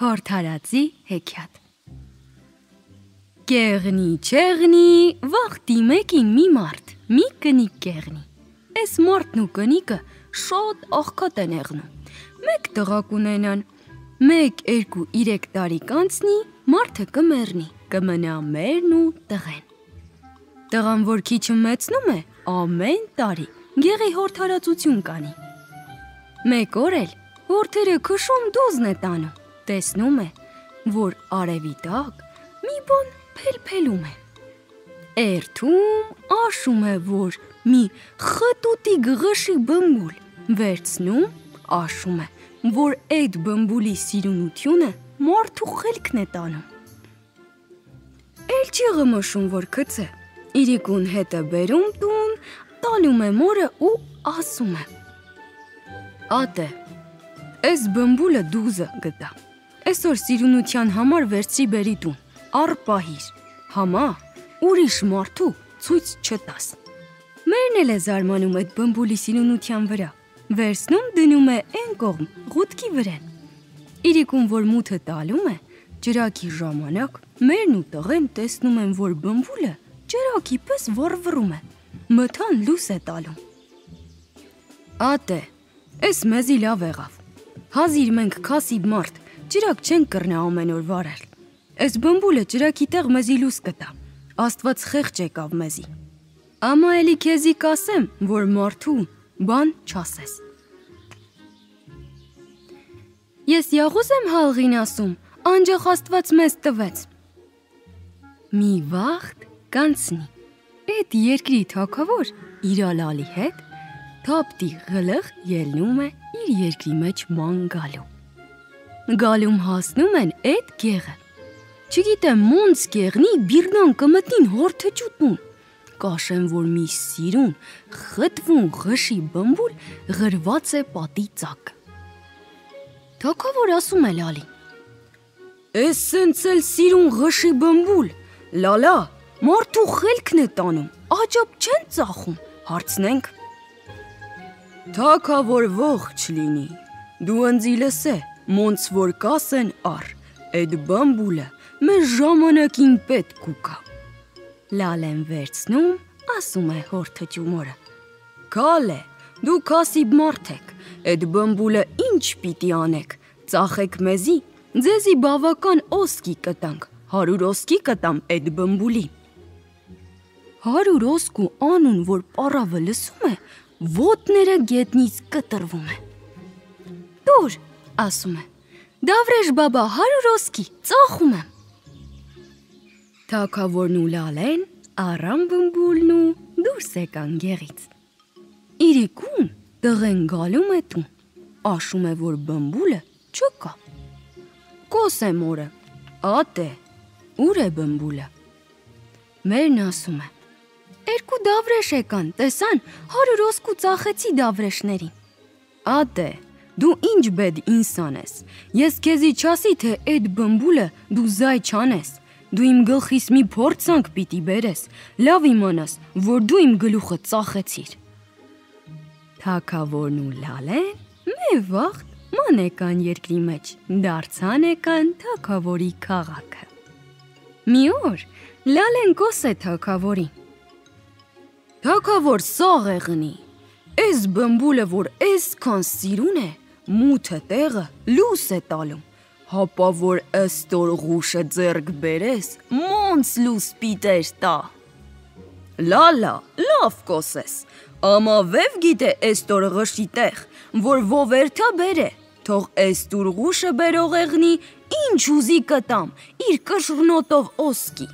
Հորթարացի հեքիաթ Կեղնի չեղնի վախտի մեկին մի մարդ մի կնիկ կեղնի Էս մարդն ու կնիկը շատ աղքատ են եղնում Մեկ տղակ ունենան 1 2 3 տարի կանցնի մարդը կմեռնի կմնա մերն ու տղեն Տղան որ քիչը մեծնում է ամեն տարի գեղի հորթարացություն կանի Մեկ օր էլ հորթերը քշում դուզն է տանում տեսնում է, որ արևի տակ մի բան փելփելում է։ Էրթում աշում է, որ մի խտուտի գղշի բմբուլ վերցնում, աշում է, որ այդ բմբուլի սիրունությունը մարդու խելքն է տանում։ Էլ չի գմշում, որ քծե։ Իրիկուն հետը բերում տուն, տալում է մորը ու ասում է. Ատե, այս բմբուլը դուզը գտա։ Այսօր սիրունության համար վերցրի բերի տուն։ Առ պահիր։ Համա ուրիշ մարդու ցույց չտաս։ Մերն էլ է զարմանում այդ բմբուլի սիրունության վրա։ Վերցնում դնում է այն կողմ ղուտքի վրան։ Իրիկուն որ մութը տալում է, ջրակի ժամանակ մերն ու տղեն տեսնում են, որ բմբուլը ջրակի պես վռվռում է։ Մթան լույս է տալում։ Ատե, էս մեզի լավ եղավ։ Հազիր մենք քասի մարդ, Ջրակ չեն կռնա ամեն օր վարել։ Այս բմբուլը ջրակի տեղ մեզի լույս կտա։ Աստված խեղճ եկավ մեզի։ Ամա էլի քեզի կասեմ, որ մարդու բան չասես։ Ես յաղուզ եմ հալղին ասում, անջախ Աստված մեզ տվեց։ Մի վաղտ կանցնի։ Այդ երկրի թակավոր իրալալի հետ թափտի գլխ ելնում է իր երկրի մեջ ման գալու գալում հասնում են այդ գեղը։ Չգիտեմ, ոնց գեղնի բիրնան կմտնին հորթեջուտուն։ Կաշեն, որ մի սիրուն, խտվում ղշի բմբուլ գրված է պատի ծակ։ Թակավոր ասում է լալի. Էս սենց էլ սիրուն ղշի բմբուլ, լալա, մարդու խելքն է տանում, աջապ չեն ծախում, հարցնենք։ Թակավոր ողջ լինի, դու ընձի լսե, ոնց որ կասեն առ, այդ բամբուլը մեր ժամանակին պետք կուկա։ Լալեն վերցնում, ասում է հորթը ճումորը։ Կալե, դու կասիբ մարդ եք, այդ բամբուլը ինչ պիտի անեք, ծախեք մեզի, ձեզի բավականոսկի կտանք, հարուրոսկի կտամ այդ բամբուլի։ Հարուրոսկու անուն, որ պարավը լսում է, ոտները գետնից կտրվում է։ Դուր, ասում է. Դավրեժ բաբա, հարուրոսկի, ծախում եմ։ Թակավորն ու լալեն առամ բմբուլն ու դուրս եկան գեղից։ Իրիկուն տղեն գալում է տուն, աշում է, որ բմբուլը չկա։ Կոս է մորը, ատե, ուր է բմբուլը։ Մերն ասում է. Երկու դավրեշ եկան, տեսան, հարուրոսկու ծախեցի դավրեշներին։ Ատե, Դու ինչ բեդ ինսան ես։ Ես քեզի չասի թե այդ բմբուլը դու զայ չանես։ Դու իմ գլխիս մի փորձանք պիտի բերես։ Լավ իմանաս, որ դու իմ գլուխը ծախեցիր։ Թակավորն ու լալեն մի վաղտ ման եկան երկրի մեջ, դարձան եկան թակավորի քաղաքը։ Մի օր լալեն կոս է թակավորին։ Թակավոր սաղ եղնի։ Էս բմբուլը, որ այսքան սիրուն է, մութը տեղը լույս է տալում։ Հապա որ ըստոր ղուշը ձերկ բերես, ոնց լույս պիտեր տա։ Լալա, լավ կոսես։ Ամա վև գիտե էստոր ղշի տեղ, որ ովերթա բերե։ Թող էստուր ղուշը բերող եղնի, ինչ ուզի կտամ, իր կշռնոտովոսկի։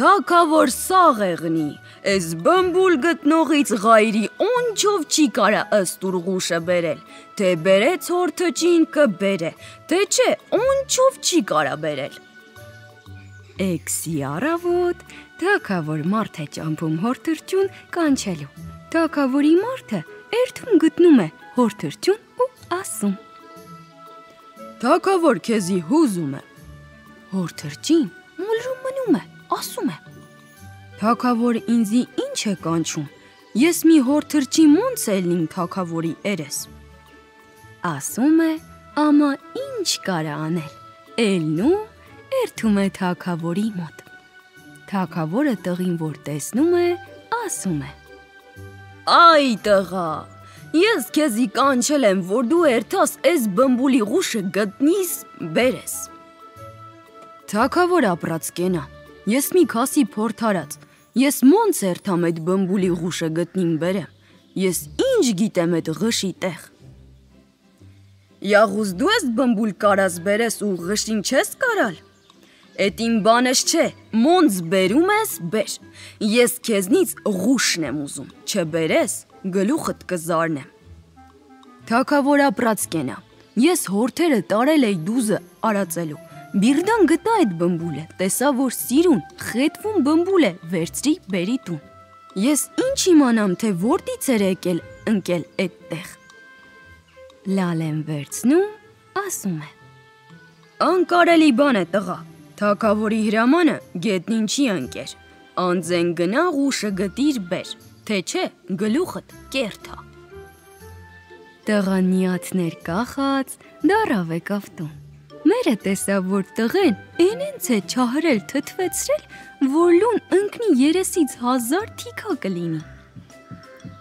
Թակավոր սաղ եղնի, Էս բմբուլ գտնողից ғայրի օնչով չի կարա ըստ ուրղուշը բերել, թե բերեց հորթը ճին կբերե, թե չէ օնչով չի կարա բերել։ Էքսի առավոտ թակավոր մարդ է ճամփում հորթրճուն կանչելու։ Թակավորի մարդը երթում գտնում է հորթրճուն ու ասում. Թակավոր քեզի հուզում է։ Հորթրճին մոլրում մնում է, ասում է. Թակավորը ինձի ինչ է կանչում։ Ես մի հորթրճի ոնց ելնիմ թակավորի երես։ Ասում է Ամա ինչ կարա անել։ Էլնու երթում է թակավորի մոտ։ Թակավորը տղին որ տեսնում է, ասում է. Այ տղա, ես քեզի կանչել եմ, որ դու երթաս այս բմբուլի ղուշը գտնիս, բերես։ Թակավոր ապրած կենա։ Ես մի քասի փորթարած։ Ես ոնց երթամ այդ բմբուլի ղուշը գտնին բերեմ։ Ես ինչ գիտեմ այդ ղշի տեղ։ Յաղուզ դու ես բմբուլ կարած բերես ու ղշին չես կարալ։ Էդ իմ բանս չէ, մոնց բերում ես, բեր։ Ես քեզնից ղուշն եմ ուզում, չբերես, գլուխդ կզարնեմ։ Թակավոր ապրած կենա։ Ես հորթերը տարել էի դուզը արածելու։ Բիրդան գտա այդ բմբուլը, տեսա որ սիրուն, խետվում բմբուլ է, վերցրի բերի տուն։ Ես ինչ իմանամ, թե որտից էր եկել ընկել այդտեղ։ Լալեն վերցնում, ասում է. Անկարելի բան է տղա։ Թակավորի հրամանը գետնին չի ընկեր։ Անձեն գնա ղուշը գտիր բեր, թե չէ գլուխդ կերթա։ Տղան նիացներ կախած դարավ եկավ տուն։ Մերը տեսավ, որ տղեն այնենց է չահրել թթվեցրել, որ լուն ընկնի երեսից հազար թիքա կլինի։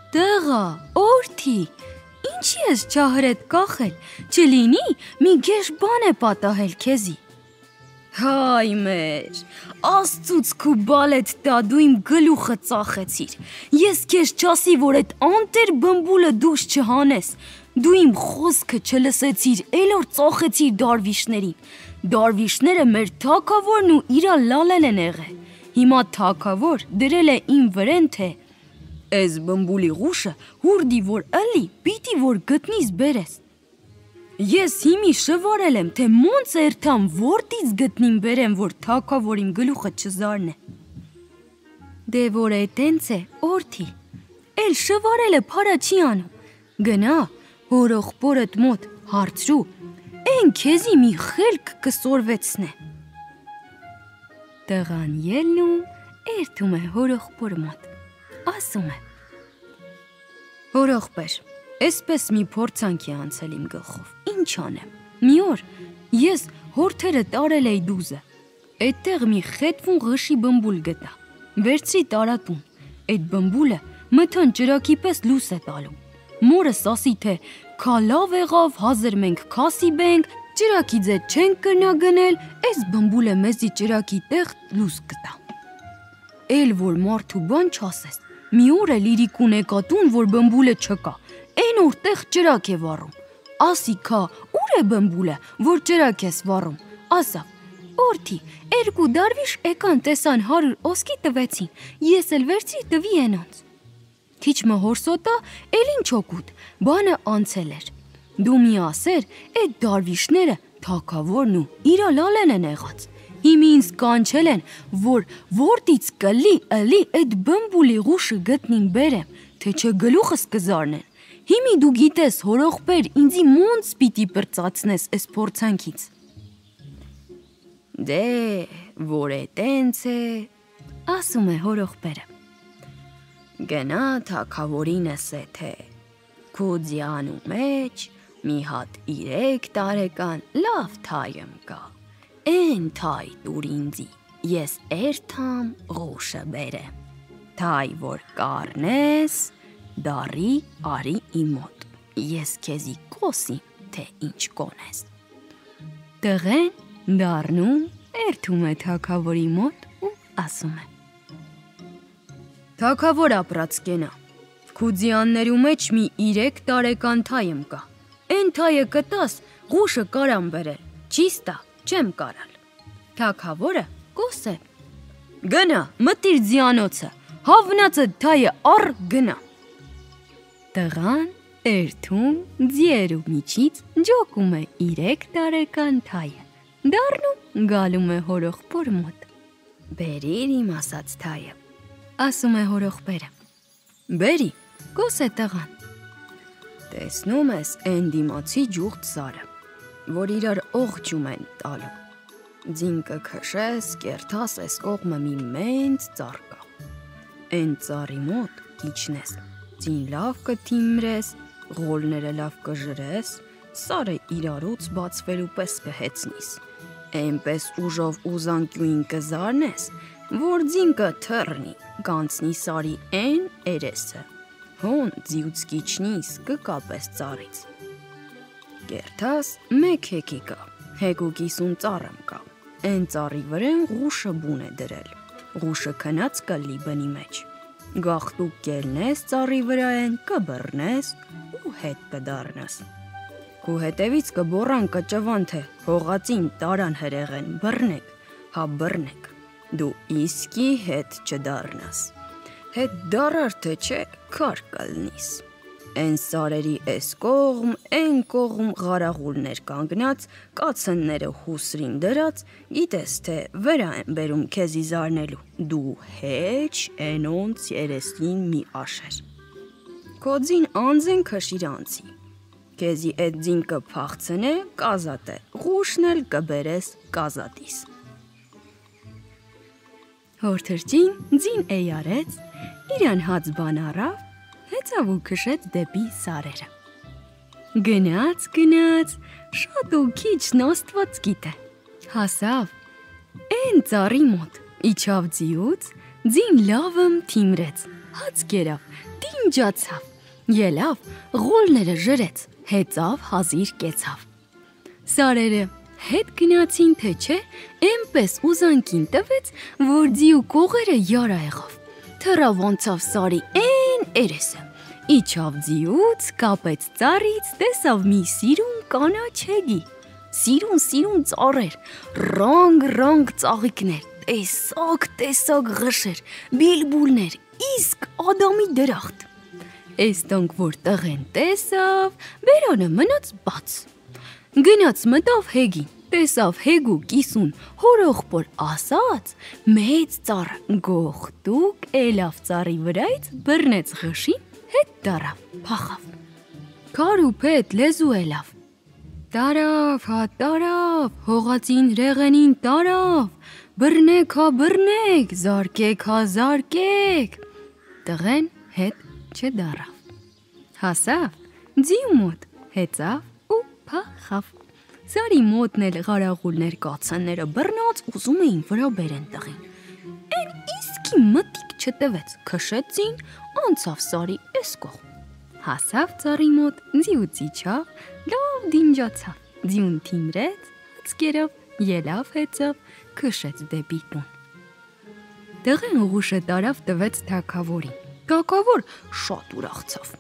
Տղա, օրթի, Ինչի ես ջահրետ կախել, չլինի մի գեշ բան է պատահել քեզի։ Հայ մեր, աստծուց քու բալետ տա դու իմ գլուխը ծախեցիր։ Ես քեզ չասի, որ այդ անտեր բմբուլը դուշ չհանես։ Դու իմ խոսքը չլսեցիր, էլոր ծախեցիր դարվիշներին։ Դարվիշները մեր թակավորն ու իրա լալել են եղել։ Հիմա թակավոր դրել է իմ վրեն թե Էս բմբուլի ղուշը հուրդի որ ըլի, պիտի որ գտնիս բերես։ Ես հիմի շվարել եմ, թե ոնց երթամ, որտից գտնիմ բերեմ, որ թակավորին գլուխը չզարնե։ Դե որ է տենց է, օրթի։ Էլ շվարելը փարա չի անում։ Գնա, հորողբորդ մոտ հարցրու։ Էն քեզի մի խելք կսորվեցնե։ Տղան ելնում, երթում է հորողբոր մոտ ասում է. Հորողբեր, այսպես մի փորձանքի անցել իմ գլխով։ Ինչ անեմ։ Մի օր ես հորթերը տարել էի դուզը։ Այդտեղ մի խետվում ղշի բմբուլ գտա։ Վերցրի տարատուն։ Այդ բմբուլը մթան ջրակի պես լույս է տալու։ Մորս ասի թե «Քա լավ եղավ, հազար մենք քասի բենք, ջրակի ձե չենք կնա գնել, այս բմբուլը մեզի ջրակի տեղ լույս կտա»։ Էլ որ մարդու բան չասես, Մի օր էլ իրիկ ունեկատուն, որ բմբուլը չկա։ Այն օրտեղ ճրակ է վառում։ Ասիքա, ուր է բմբուլը, որ ճրակ ես վառում։ Ասավ. Օրթի, երկու դարվիշ եկան տեսան 100 ոսկի տվեցին։ Ես էլ վերցրի տվի ենոնց։ Քիչ մը հորսոտա, էլ ինչ օգուտ, բանը անցել էր։ Դու մի ասեր, այդ դարվիշները թակավորն ու իրա լալեն են եղած։ Հիմի ինձ կանչել են, որ որտից կլի ըլի այդ բմբուլի ղուշը գտնին բերեմ, թե չէ գլուխս կզարնեն։ Հիմի դու գիտես, հորողբեր, ինձի ոնց պիտի բրծացնես այս փորձանքից։ Դե, որ է տենց է, ասում է հորողբերը։ Գնա թակավորինս է թե քո ձյանու մեջ մի հատ 3 տարեկան լավ թայմ կա Էն թայ դուր ինձի, ես երթամ ղոշը բերե։ Թայ որ կարնես, դարի արի իմ մոտ։ Ես քեզի կոսի, թե ինչ կոնես։ Տղեն դառնում երթում է թակավորի մոտ ու ասում է. Թակավոր ապրած կենա։ Քուձյաններու մեջ մի 3 տարեկան թայմ կա։ Էն թայը կտաս, ղուշը կարամ բերել։ Չիստա չեմ կարալ։ Թակավորը կոս է։ Գնա, մտիր ձյանոցը, հավնացը թայը առ գնա։ Տղան երթում ձիերու միջից ջոկում է 3 տարեկան թայը։ Դառնում գալում է հորողբոր մոտ։ Բերիր իմ ասած թայը։ Ասում է հորողբերը։ Բերի, կոս է տղան։ Տեսնում ես այն դիմացի ջուղտ սարը որ իրար օղջում են տալու։ Ձինկը քշես, կերթաս այս կողմը մի մենց ծառ կա։ Այն ծառի մոտ իջնես։ Ձին լավ կթիմրես, ղոլները լավ կժրես, սարը իրարուց բացվելու պես կհեցնիս։ Այնպես ուժով ուզանկյույն կզարնես, որ ձինկը թռնի, կանցնի սարի այն երեսը։ Հոն ձյուց կիչնիս կկապես ծառից։ Կերթաս մեկ հեկի կա, հեգուկիսուն ծառմ կա։ Այն ծառի վրան ղուշը բուն է դրել։ Ղուշը քնած կլի բնի մեջ։ Գախտուկ կելնես ծառի վրա են, կբռնես ու հետ կդառնաս։ Քու հետևից կբոռան կճվան թե հողածին տարան հրեղեն բռնեք, հա բռնեք։ Դու իսկի հետ չդառնաս։ Հետ դարար թե չէ, քար կլնիս։ Այն սարերի էս կողմ, այն կողմ ғարաղուլներ կանգնած, կացնները հուսրին դրած, գիտես թե վրա են բերում քեզի զարնելու։ Դու հեչ այնոնց երեսին մի աշեր։ Կոձին անձեն քշիրանցի։ Քեզի այդ ձին կփախցնե, կազատ է։ Ղուշն էլ կբերես կազատիս։ Հորթրջին ձին էյարեց, իրան հաց բան առավ հեծավ ու քշեց դեպի սարերը։ Գնաց, գնաց, շատ ու քիչ նոստված գիտե։ Հասավ այն ծառի մոտ, իջավ ձիուց, ձին լավըմ թիմրեց, հաց կերավ, դինջացավ, ելավ, ղոլները ժրեց, հեծավ, հազիր կեցավ։ Սարերը հետ գնացին թե չէ, այնպես ուզանքին տվեց, որ ձիու կողերը յարա եղավ։ Թռավ անցավ սարի այն երեսը։ Իջավ ձիուց, կապեց ծառից, տեսավ մի սիրուն կանաչեգի։ Սիրուն, սիրուն ծառեր, ռանգ, ռանգ ծաղիկներ, տեսակ, տեսակ ղշեր, բիլբուլներ, իսկ Ադամի դրախտ։ Այս տոնք որ տղեն տեսավ, բերանը մնաց բաց։ Գնաց մտավ հեգին, տեսավ հեգու կիսուն, հորողբոր ասած, մեծ ծառ գողտուկ էլավ ծառի վրայից բռնեց ղշին հետ դարավ, փախավ։ Քար ու փետ լեզու էլավ։ Տարավ, հա տարավ, հողացին հրեղենին տարավ։ Բռնեք, հա բռնեք, զարկեք, հա զարկեք։ Տղեն հետ չդարավ։ Հասավ, ձիու մոտ, հեծավ փախավ։ Սարի մոտն էլ ғարաղուլներ կացանները բռնած ուզում էին վրա բերեն տղին։ Էն իսկի մտիկ չտվեց, քշեցին, անցավ սարի էս կողմ։ Հասավ ծառի մոտ, ձիուց իջավ, լավ դինջացավ։ Ձյուն թիմրեց, հացկերով, ելավ հեծավ, քշեց դեպի տուն։ Դեղեն ուղուշը տարավ տվեց թակավորին։ Թակավոր շատ ուրախացավ։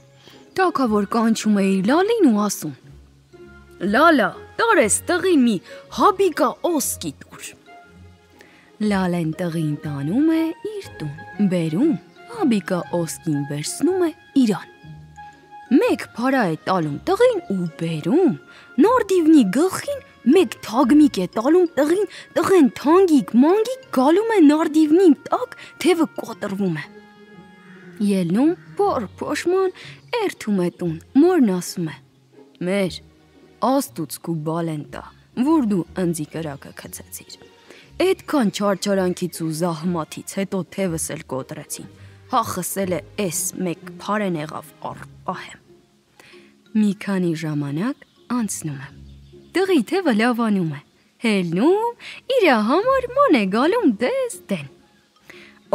Թակավոր կանչում է իր լալին ու ասում. Լալա, տարես տղին մի հաբիկա օսկի տուր։ Լալեն տղին տանում է իր տուն, բերում Աբիկա Օսկին վերցնում է իրան։ Մեկ փարա է տալում տղին ու բերում։ Նորդիվնի գլխին մեկ թագմիկ է տալում տղին, տղեն թանգիկ, մանգիկ գալում է նորդիվնի տակ, թևը կոտրվում է։ Ելնում փոր փոշման երթում է տուն, մորն ասում է. Մեր աստուծկու բալենտա, որ դու ընձի կրակը քցեցիր։ Այդքան չարչարանքից ու զահմաթից հետո թևս էլ կոտրեցին հա խսել է էս մեկ փարեն եղավ արպահեմ։ Մի քանի ժամանակ անցնում է։ Տղի թևը լավանում է։ Հելնում իր համար ման է գալում դես դեն։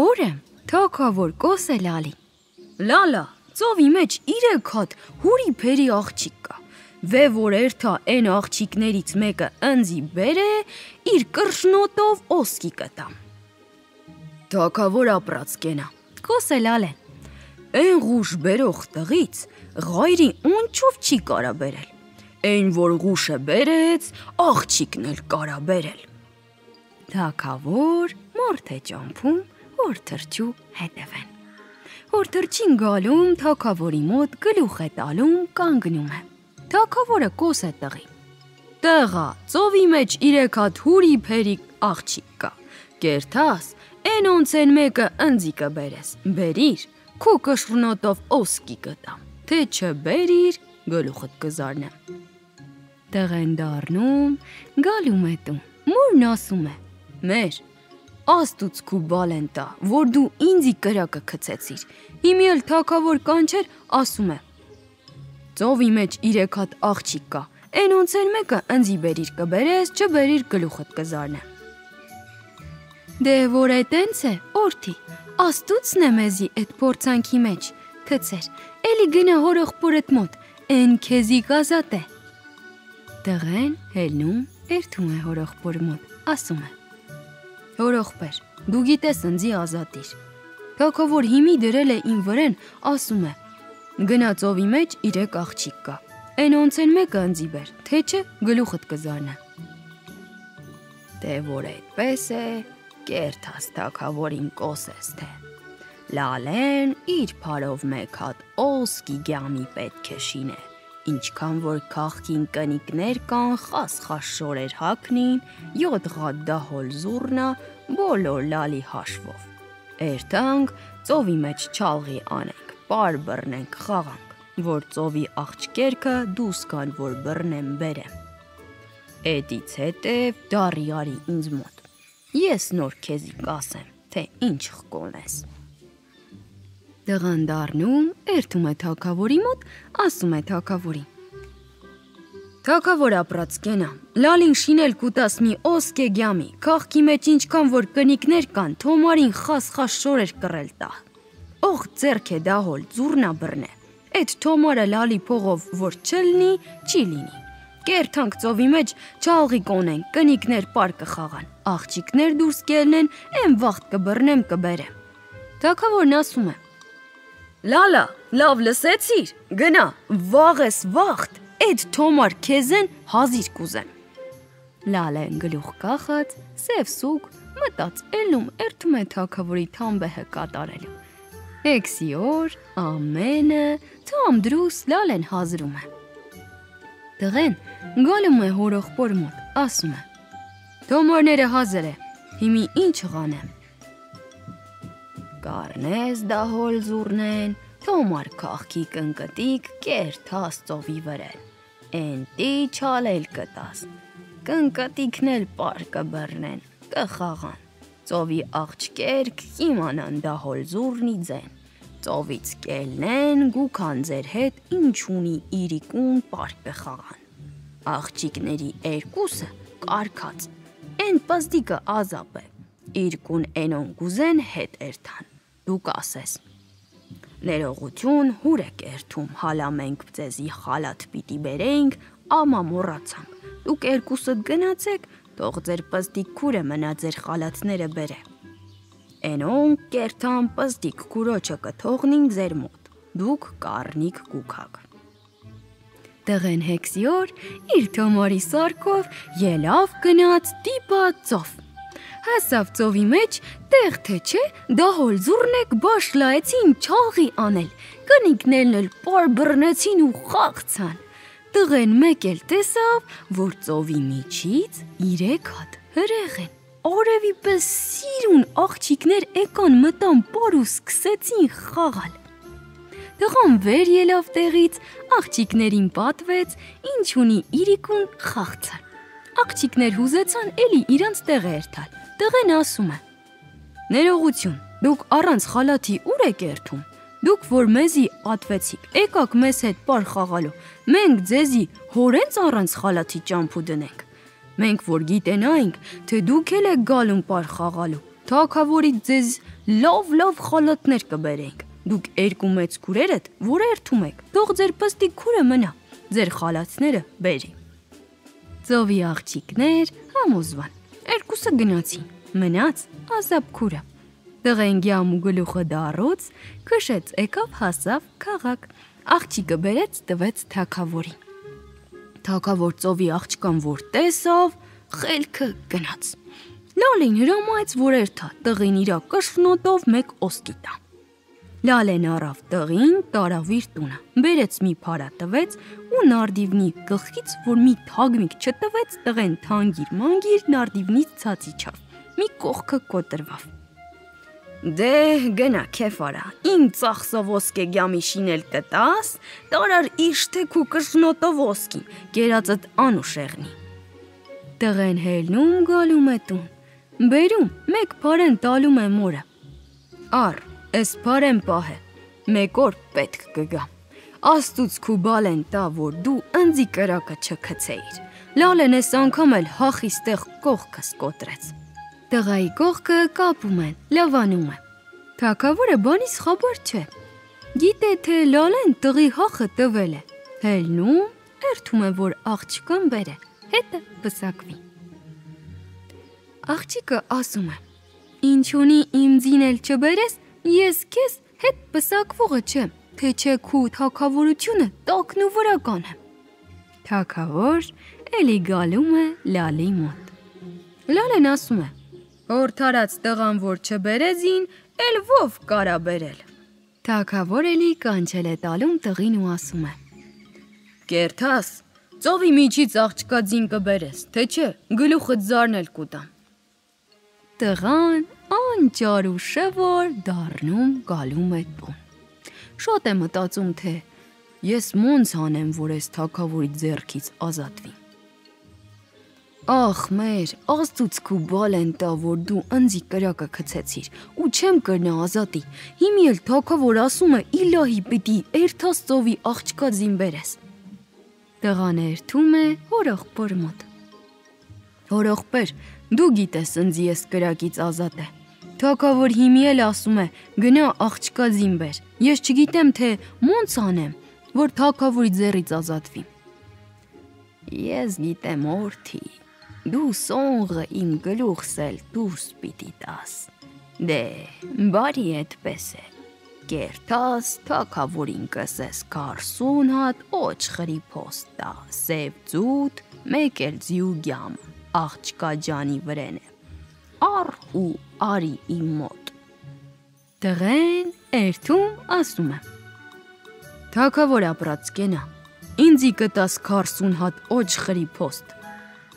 Օրը թակավոր կոսե լալի։ Լալա, ծովի մեջ 3 հատ հուրի փերի աղջիկ կա։ Վե որ երթա այն աղջիկներից մեկը ընձի բերե, իր կրշնոտով օսկի կտա։ Թակավոր ապրած կենա կոսելալ են։ Այն ղուշ բերող տղից ղայրի ունչով չի կարա բերել։ Այն որ ղուշը բերեց, աղջիկն էլ կարա բերել։ Թակավոր մորթ է ճամփում, որ թրջու հետևեն։ Որ թրջին գալում թակավորի մոտ գլուխ է տալում, կանգնում է։ Թակավորը կոս է տղի։ Տղա, ծովի մեջ 3 հատ հուրի փերի աղջիկ կա։ Կերթաս, Էն ոնց են մեկը ընձիկը բերես։ Բերիր, քո կշռնոտով օսկի կտամ։ Թե չբերիր, գլուխդ կզարնա։ Տղեն դառնում, գալում է տուն։ Մորն ասում է. Մեր Աստուց քու բալենտա, որ դու ինձի կրակը քցեցիր։ Հիմի էլ թակավոր կանչեր, ասում է. Ծովի մեջ 3 հատ աղջիկ կա։ Էնոնցեր մեկը ընձի բերիր կբերես, չբերիր գլուխդ կզարնե։ Դե որ է տենց է, օրթի, աստուծն է մեզի այդ փորձանքի մեջ, քցեր, էլի գնա հորողբորդ մոտ, են քեզի կազատ է։ Տղեն հելնում երթում է հորողբոր մոտ, ասում է. Հորողբեր, դու գիտես ընձի ազատիր։ Թակավոր հիմի դրել է իմ վրեն, ասում է. Գնա ծովի մեջ իրեք աղջիկ կա։ Էնոնց են մեկը ընձի բեր, թե չէ գլուխդ կզարնա։ Դե որ այդպես է, կերթաս թակավորին կոսես թե։ Լալեն իր փարով մեկ հատ օսկի գամի պետք է շիներ ինչքան որ քաղքին կնիկներ կան խաս խաշորեր հակնին, յոթ գադահոլ զուրնա, բոլոր լալի հաշվով։ Երթանք ծովի մեջ չալղի անենք, պար բռնենք, խաղանք, որ ծովի աղջկերքը դուս կան, որ բռնեմ բերեմ։ Էդից հետև դարի արի ինձ մոտ։ Ես նոր քեզի կասեմ, թե ինչ խկոնես։ Դղան դառնում, երթում է թակավորի մոտ, ասում է թակավորին. Թակավոր ապրած կենա, լալին շինել կուտաս մի օսկե գյամի, քաղքի մեջ ինչքան որ կնիկներ կան, թոմարին խաս խաս շորեր կռել տա։ Օղ ձերք է դահոլ, զուրնա բռնե։ Այդ թոմարը լալի փողով որ չլնի, չի լինի։ Կերթանք ծովի մեջ չալղի կոնեն, կնիկներ պար կխաղան, աղջիկներ դուրս կելնեն, են վաղտ կբռնեմ կբերեմ։ Թակավորն ասում է. Լալա, լավ լսեցիր։ Գնա, վաղես վաղտ, այդ թոմար քեզեն հազիր կուզեմ։ Լալեն գլուխ կախած, սև սուկ, մտած ելնում երթում է թակավորի թամբեհը կատարելու։ Էքսի օր ամենը թամ դրուս լալեն հազրում է։ Տղեն գալում է հորողբոր մոտ, ասում է. Թոմորները հազր է։ Հիմի ինչ ղանեմ կառնես դահոլ զուրնեն, թոմար քաղքի կնկտիկ կեր թաստովի վրեն։ Էնտի չալել կտաս։ Կնկտիկնել պար կբռնեն, կխաղան։ Ծովի աղջկերք իմանան դահոլ զուրնի ձեն։ Ծովից կելնեն գուքան ձեր հետ ինչ ունի իրիկուն պար կխաղան։ Աղջիկների երկուսը կարկած։ Էն պստիկը ազապ է։ Իրկուն էնոն գուզեն հետ երթան դու կասես։ Ներողություն, հուր եք երթում, հալա մենք ձեզի խալաթ պիտի բերենք, ամա մոռացանք։ Դուք երկուսդ գնացեք, թող ձեր պստիկ քուրը մնա ձեր խալաթները բերե։ Էնոն կերթան պստիկ քուրոջը կթողնին ձեր մոտ։ Դուք կառնիկ կուքակ։ Տղեն հեքսիոր իր թոմորի սարքով ելավ գնաց դիպացով հասավ ծովի մեջ, տեղ թե չէ, դահոլ զուրնեք բաշ լայեցին չաղի անել։ Կնիկներն էլ պար բռնեցին ու խաղցան։ Տղեն մեկ էլ տեսավ, որ ծովի միջից 3 հատ հրեղ են։ Օրևի պես սիրուն աղջիկներ եկան մտան պար ու սկսեցին խաղալ։ Տղան վեր ելավ տեղից, աղջիկներին պատվեց, ինչ ունի իրիկուն խաղցան։ Աղջիկներ հուզեցան էլի իրանց տեղը երթալ։ Տղեն ասում է. Ներողություն, դուք առանց խալաթի ուր եք երթում։ Դուք որ մեզի ատվեցիք, եկաք մեզ հետ պար խաղալու։ Մենք ձեզի հորենց առանց խալաթի ճամփու դնենք։ Մենք որ գիտենայինք, թե դուք էլ եք գալուն պար խաղալու։ Թակավորից ձեզ լավ-լավ խալաթներ կբերենք։ Դուք երկու մեծ քուրերդ որ երթում եք։ Թող ձեր պստիկ քուրը մնա։ Ձեր խալաթները բերի։ Ծովի աղջիկներ համոզվան Երկուսը գնացին։ Մնաց ազապ քուրը։ Տղենգյամ ու գլուխը դառուց, քշեց եկավ հասավ քաղաք։ Աղջիկը բերեց տվեց թակավորին։ Թակավոր ծովի աղջկան որ տեսավ, խելքը գնաց։ Լալին հրամայեց որ երթա տղին իրա կշնոտով մեկ օսկի տա։ Լալեն առավ տղին, տարավ իր տունը, բերեց մի փարա տվեց ու նարդիվնի գլխից, որ մի թագմիկ չտվեց, տղեն թանգիր մանգիր նարդիվնից ցածիչավ։ Մի կողքը կոտրվավ։ Դե գնա քեֆարա, իմ ծախսով ոսկե գյամի շինել կտաս, տարար իշտեք ու կշնոտով ոսկի, գերածդ անուշեղնի։ Տղեն հելնում գալում է տուն։ Բերում, մեկ փարեն տալում է մորը։ Առ Էս բարեմ պահ է։ Մեկ օր պետք կգա։ Աստուց քու բալեն տա, որ դու ընձի կրակը չքցեիր։ Լալեն էս անգամ էլ հախի ստեղ կողքս կոտրեց։ Տղայի կողքը կապում են, լավանում է։ Թակավորը բանից խաբար չէ։ Գիտե թե լալեն տղի հախը տվել է։ Հելնում, երթում է, որ աղջկան բերե, հետը պսակվի։ Աղջիկը ասում է. Ինչ ունի իմ ձինել չբերես, ես քեզ հետ պսակվողը չեմ, թե չէ քու թակավորությունը տակն ու վրա կանեմ։ Թակավոր էլի գալում է Լալի մոտ։ Լալեն ասում է. Հորթարած տղան որ չբերեզին, էլ ով կարա բերել։ Թակավոր էլի կանչել է տալում տղին ու ասում է. Կերթաս, ծովի միջից աղջկա ձին կբերես, թե չէ, գլուխը զարնել կուտամ։ Տղան անճար ու շևոր դառնում գալում է տուն։ Շատ է մտածում, թե ես ոնց անեմ, որ այս թակավորի ձեռքից ազատվի։ Ախ մեր, աստուց քու բալեն տա, որ դու ընձի կրակը քցեցիր ու չեմ կրնա ազատի։ Հիմի էլ թակավոր ասում է՝ իլահի պիտի երթաս ծովի աղջկա զինբերես։ Տղան երթում է հորողբոր մոտ։ Հորողբեր, Դու գիտես ընձի ես կրակից ազատ է։ Թակավոր հիմի էլ ասում է՝ գնա աղջկա զինբեր։ Ես չգիտեմ թե ոնց անեմ, որ թակավորի ձեռից ազատվի։ Ես գիտեմ օրթի։ Դու սոնղը իմ գլուխսել դուրս պիտի տաս։ Դե, բարի այդպես է։ Կերտաս թակավորին կսես 40 հատ օչխրի փոստա, սև ծուտ, մեկ էլ ձյուգյամ աղջկա ջանի վրեն է։ Ար ու արի իմ մոտ։ Տղեն երթում ասում է. Թակավոր ապրած կենա։ Ինձի կտաս 40 հատ օջխրի փոստ։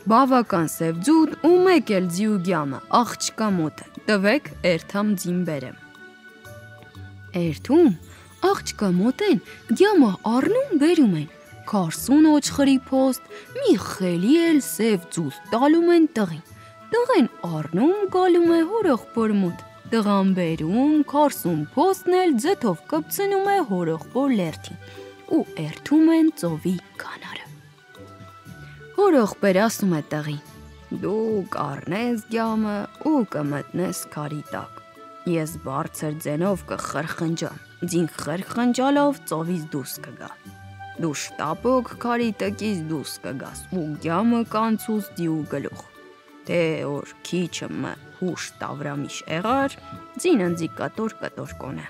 Բավական սև ձուտ ու մեկ էլ ձյուգյամը աղջկա մոտ։ Տվեք երթամ ձիմբերը։ Երթում աղջկա մոտեն գյամը առնում բերում են 40 օչխրի փոստ, մի խելի էլ սև ծուլ տալում են տղին։ Տղեն առնում գալում է հորողբոր մոտ։ Տղան բերում 40 փոստն էլ ձեթով կպցնում է հորողբոր լերթին ու երթում են ծովի կանարը։ Հորողբեր ասում է տղին. Դու կառնես գյամը ու կմտնես քարի տակ։ Ես բարձր ձենով կխրխնջամ։ Ձին խրխնջալով ծովից դուրս կգա դու շտապոք քարի տակից դուրս կգաս ու գյամը կանցուս դիու գլուխ թե որ քիչը մը հուշ տավրամիշ եղար ձինընձի կտոր կտոր կոնե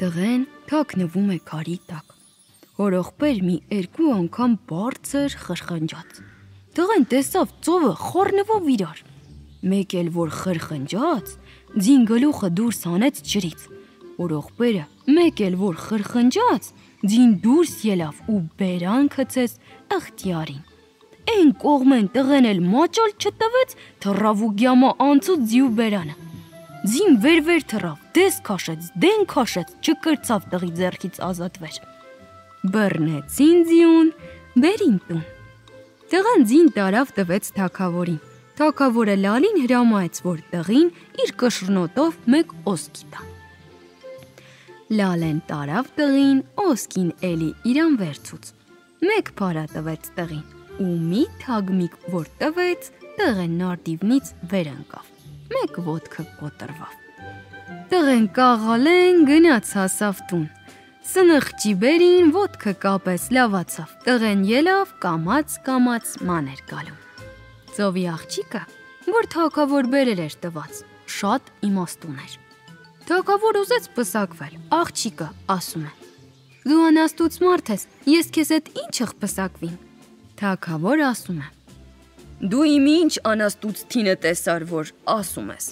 Տղեն թաքնվում է քարի տակ Հորողբեր մի երկու անգամ բարձր խրխնջաց Տղեն տեսավ ծովը խորնվով իրար մեկ էլ որ խրխնջաց ձին գլուխը դուրս հանեց ջրից Օրողբերը մեկ էլ որ խրխնջաց Ձին դուրս ելավ ու բերան քցեց ըղտիարին։ Էն կողմեն տղեն էլ մաճալ չտվեց, թռավ ու գյամա անցուց ձիու բերանը։ Ձին վեր-վեր թռավ, դես քաշեց, դեն քաշեց, չկրծավ տղի ձեռքից ազատվեր։ Բռնեցին ձիուն, բերին տուն։ Տղան ձին տարավ տվեց թակավորին։ Թակավորը լալին հրամայեց, որ տղին իր կշռնոտով մեկ օսկի տա։ Լալեն տարավ տղին, օսկին էլի իրան վերցուց։ Մեկ փարա տվեց տղին, ու մի թագմիկ որ տվեց, տղեն նարդիվնից վեր ընկավ։ Մեկ ոտքը կոտրվավ։ Տղեն կաղալեն գնաց հասավ տուն։ Սնխճի բերին ոտքը կապեց լավացավ։ Տղեն ելավ կամած կամած մաներ գալու։ Ծովի աղջիկը, որ թակավոր բերել էր տված, շատ իմաստուն էր Թակավոր ուզեց պսակվել։ Աղջիկը ասում է. Դու անաստուց մարդ ես, ես քեզ հետ ինչ ըխպսակվին։ Թակավոր ասում է. Դու իմ ինչ անաստուց թինը տեսար, որ ասում ես։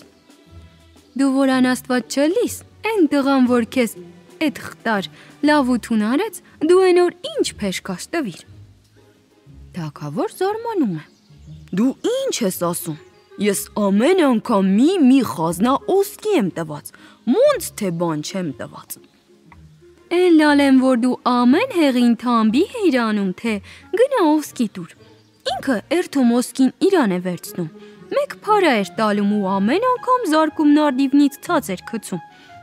Դու որ անաստված չլիս, այն դղան որ քեզ այդ խտար լավություն արեց, դու այն օր ինչ փեշկաշ տվիր։ Թակավոր զարմանում է։ Դու ինչ ես ասում։ Ես ամեն անգամ մի մի խազնա օսկի եմ տված, ոնց թե բան չեմ տված։ Էն լալեմ, որ դու ամեն հեղին թամբի հիրանում, թե գնա օսկի դուր։ Ինքը երթում օսկին իրան է վերցնում։ Մեկ փարա էր տալում ու ամեն անգամ զարկում նարդիվնից ցած էր գցում։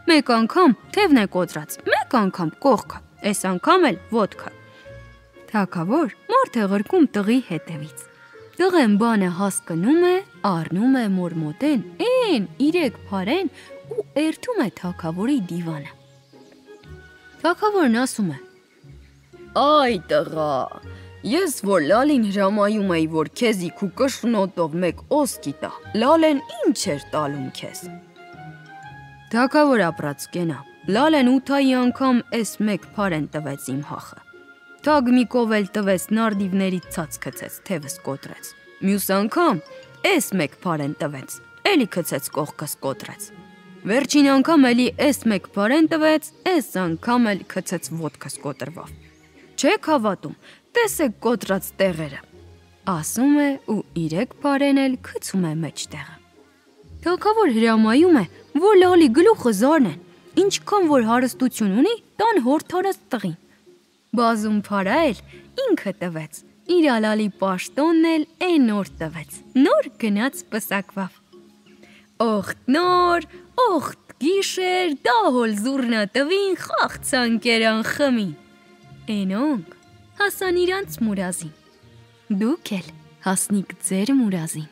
Մեկ անգամ թևն է կոտրած, մեկ անգամ կողքը։ այս անգամ էլ ոդկա։ Թակավոր մարդը ղրկում տղի հետևից։ Տղեն բանը հասկնում է, առնում է մորմոտեն, են իրեք փարեն ու երթում է թակավորի դիվանը։ Թակավորն ասում է. Այ տղա, ես որ Լալին հրամայում էի, որ քեզի քու կշնոտով մեկ օսկի տա, Լալեն ինչ էր տալում քեզ։ Թակավոր ապրած կենա։ Լալեն ութայի անգամ էս մեկ փարեն տվեց իմ հախը։ Թագ մի կովել տվեց նարդիվներից ցած քցեց, թևս կոտրեց։ Մյուս անգամ էս մեկ փարեն տվեց, էլի քցեց կողքս կոտրեց։ Վերջին անգամ էլի էս մեկ փարեն տվեց, էս անգամ էլ քցեց ոդկս կոտրվավ։ Չեք հավատում, տեսեք կոտրած տեղերը։ Ասում է ու իրեք փարեն էլ քցում է մեջտեղը։ Թակավոր հրամայում է, որ լալի գլուխը զարնեն, ինչքան որ հարստություն ունի, տան հորթարած տղին։ Բազում փարա էլ ինքը տվեց։ Իր ալալի պաշտոնն էլ այն նոր տվեց։ Նոր գնաց պսակվավ։ Օխտ նոր, օխտ գիշեր, դահոլ զուրնա տվին խաղցան կերան խմի։ Էնոնք հասան իրանց մուրազին։ Դուք էլ հասնիկ ձեր մուրազին։